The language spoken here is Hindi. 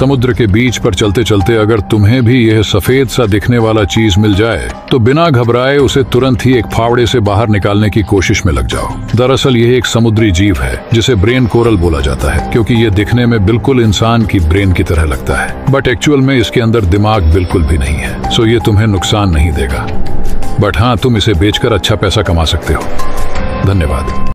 समुद्र के बीच पर चलते चलते अगर तुम्हें भी यह सफ़ेद सा दिखने वाला चीज़ मिल जाए तो बिना घबराए उसे तुरंत ही एक फावड़े से बाहर निकालने की कोशिश में लग जाओ। दरअसल यह एक समुद्री जीव है, जिसे ब्रेन कोरल बोला जाता है, क्योंकि ये दिखने में बिल्कुल इंसान की ब्रेन की तरह लगता है। बट एक्चुअल में इसके अंदर दिमाग बिल्कुल भी नहीं है सो ये तुम्हें नुकसान नहीं देगा। बट हाँ तुम इसे बेचकर अच्छा पैसा कमा सकते हो। धन्यवाद।